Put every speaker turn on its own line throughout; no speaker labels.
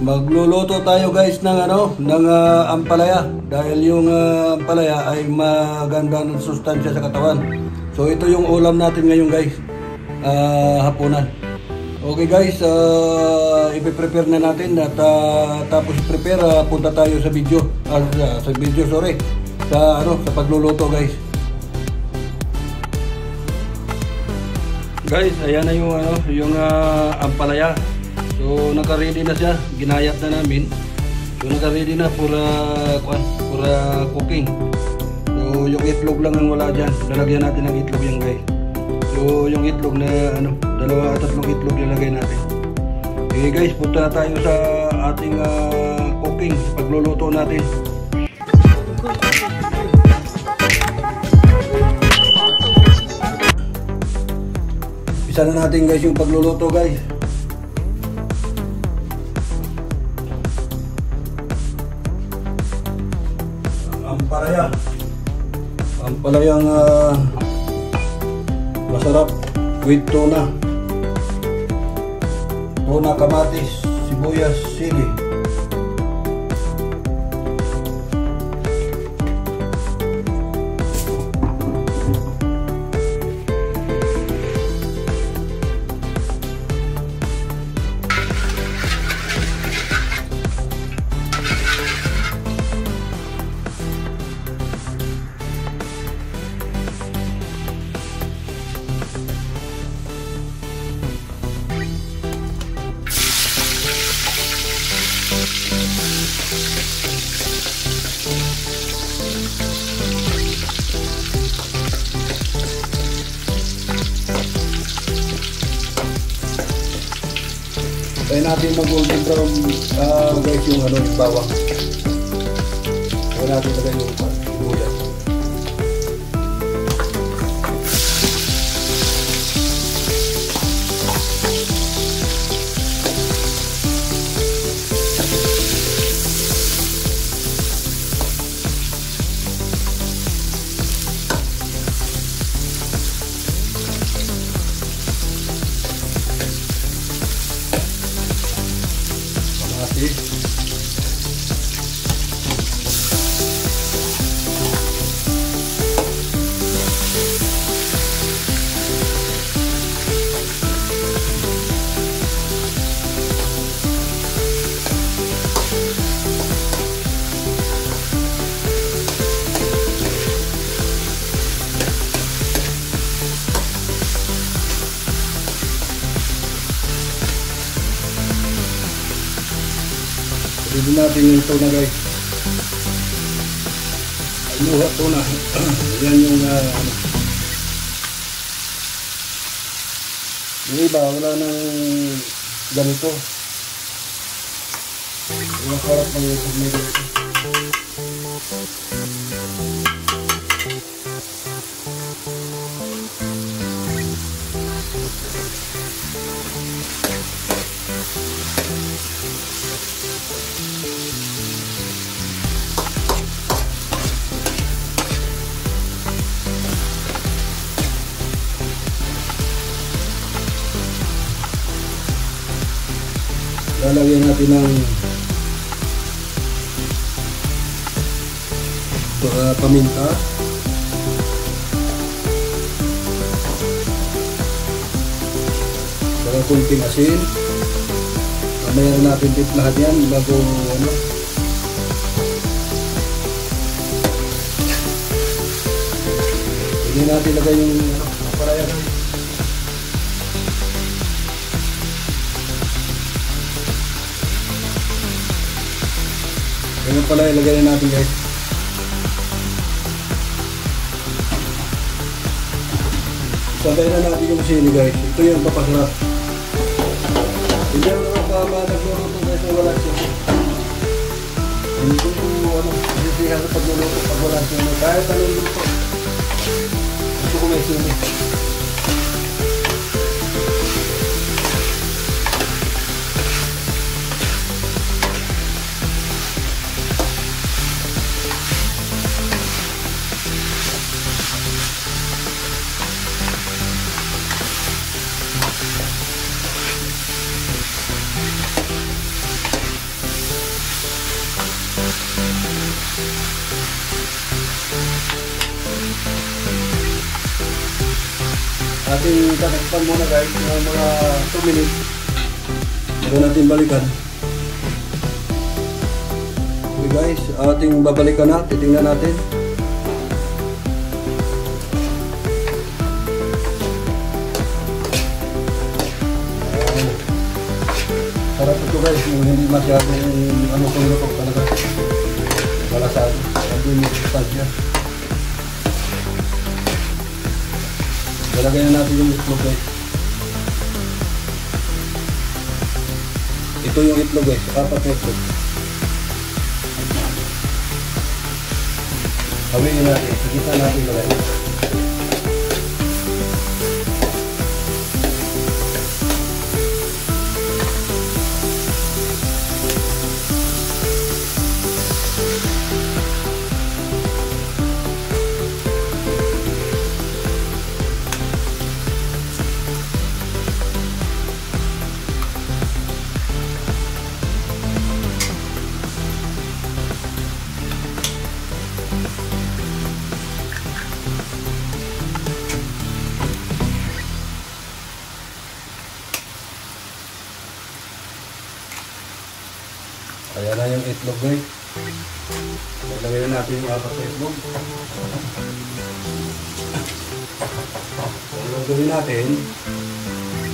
Magluluto tayo guys ng ano, ng ah, ampalaya dahil yung ah, ampalaya ay maganda ng sustansya sa katawan. So ito yung ulam natin ngayon guys. Ah, hapunan. Okay guys, uh, ipe-prepare na natin at ah, tapos prepare ah, punta tayo sa video. Ah, sa- sa video, sorry. Sa ano, sa pagluluto guys. Guys, ayan na yung ano, yung ah, ampalaya. So naka-ready na siya, ginayat na namin. So naka-ready na for kuan, for cooking. So yung itlog lang ang wala diyan. Lalagyan natin ng itlog yan guys. So yung itlog na ano, dalawa at tatlong itlog ilalagay natin. Okay guys, punta tayo sa ating ah, cooking, pagluluto natin. Isa na natin guys yung pagluluto guys. Palaya. Ang palayang ah, masarap with tuna. Tuna, kamatis, sibuyas, sili. Natin mag-golden brown ah, guys yung ano, bawang. Kaya natin lagay yung Pwede natin yung tuna guys. Luha tuna. Yan yung ano. Yung iba wala nang ganito. Yung sarap ng yung may ganito. Lalagyan natin ng uh, paminta. Saka kunting asin. Mamaya na natin tip lahat yan bago ano. Hindi natin lagay yung ano, pala ilagay na natin guys. Sabay na natin yung sili guys. Ito yung papasarap. Hindi ako ba nagluluto guys na wala siya. Hindi ko ano, sisihan sa pagluluto pag wala siya. Kahit anong luto. Gusto ko may sili. Ating tatakpan muna guys ng mga 2 minutes. Bago natin balikan. Okay guys, ating babalikan na. Titingnan natin. Sarap ito guys, yung hindi masyadong ano kung luto talaga. Malasado. Sabi mo sustansya. Lalagay na natin yung itlog guys. Ito yung itlog guys, apat na itlog. Hawiin natin, kita natin lagay. Ayan yung itlog guys. Lagay na natin yung apat na itlog. Ang gagawin natin,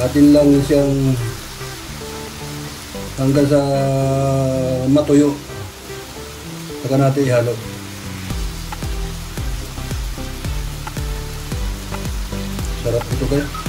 atin lang siyang hanggang sa matuyo. Saka natin ihalo. Sarap ito guys.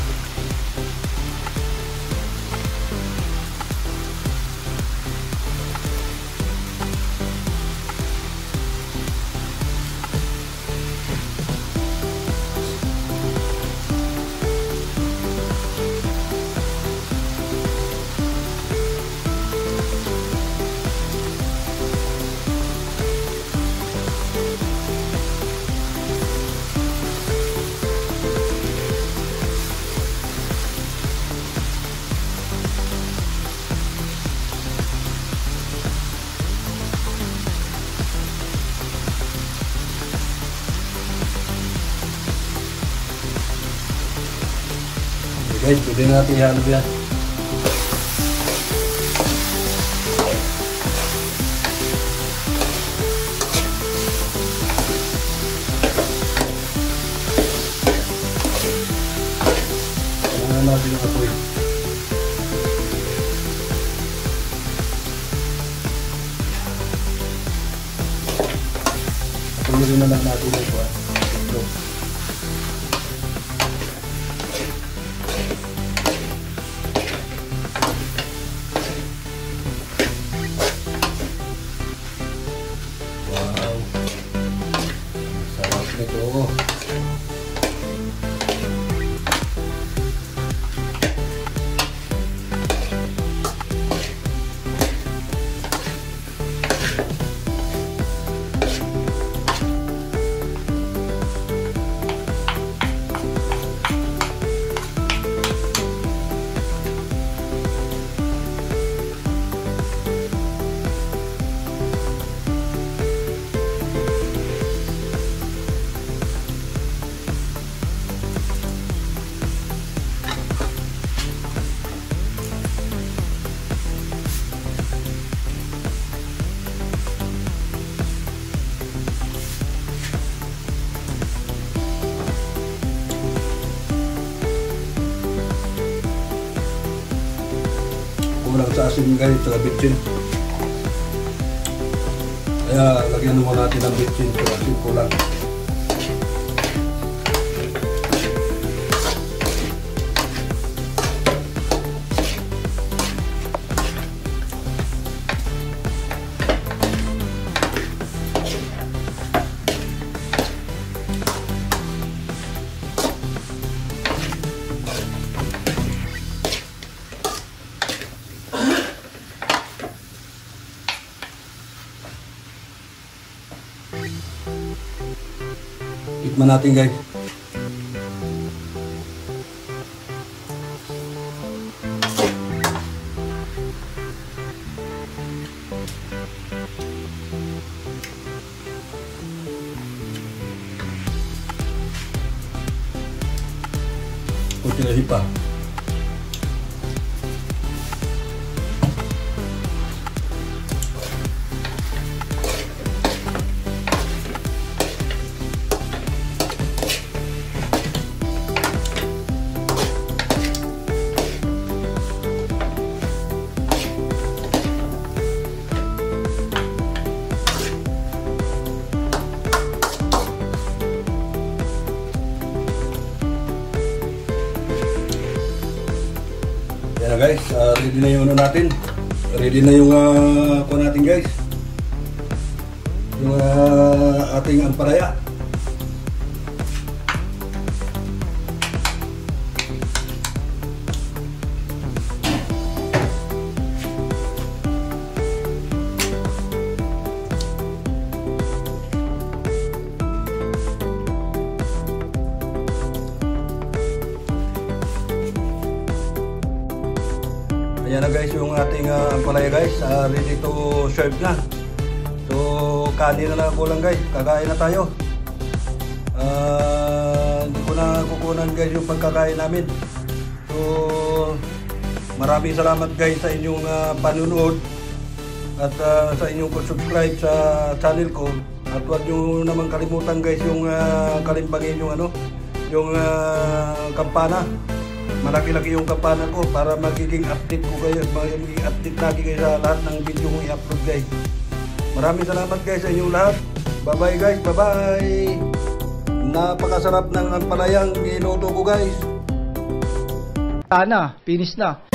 Guys, pwede natin ihalo yan. Kailangan natin yung apoy. Tuloy na lang natin yung kuha. Sarap nito. Kulang sa asin guys, sa bitchin. Kaya lagyan mo natin ng bitchin sa asin kulang. Tikman natin guys. Guys, ah, ready na yung ano natin. Ready na yung uh, kuha natin guys. Yung ah, ating ampalaya. Ayan na guys yung ating uh, ampalaya guys. Ah, ready to serve na. So kanin na lang kulang guys. Kakain na tayo. Ah, hindi ko na kukunan guys yung pagkakain namin. So maraming salamat guys sa inyong uh, panunood at ah, sa inyong subscribe sa channel ko. At huwag nyo naman kalimutan guys yung uh, kalimbangin yung ano, yung ah, kampana malaki-laki yung kampana ko para magiging update ko kayo, magiging update lagi kayo sa lahat ng video kong i-upload guys. Maraming salamat guys sa inyong lahat. Bye-bye guys, bye-bye. Napakasarap ng ampalayang niluto ko guys.
Sana, finish na.